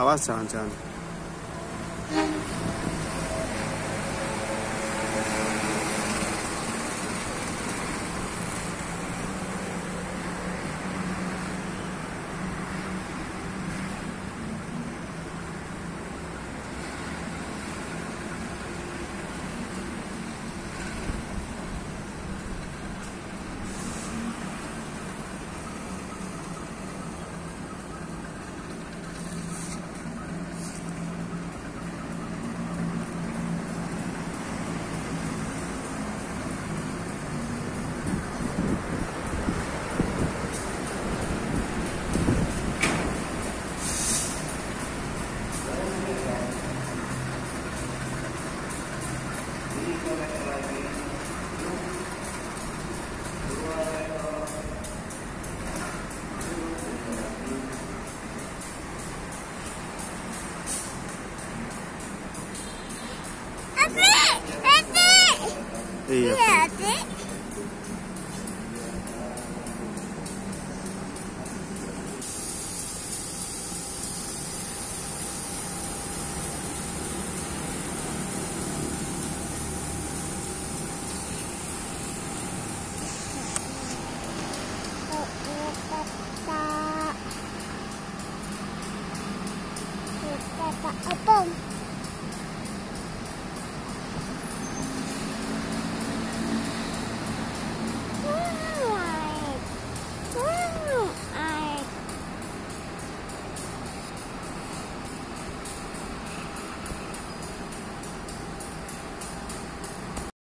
आवाज़ चाहन चाँद jangan. Adik! Adik! Iya. Iya, adik. 把阿笨。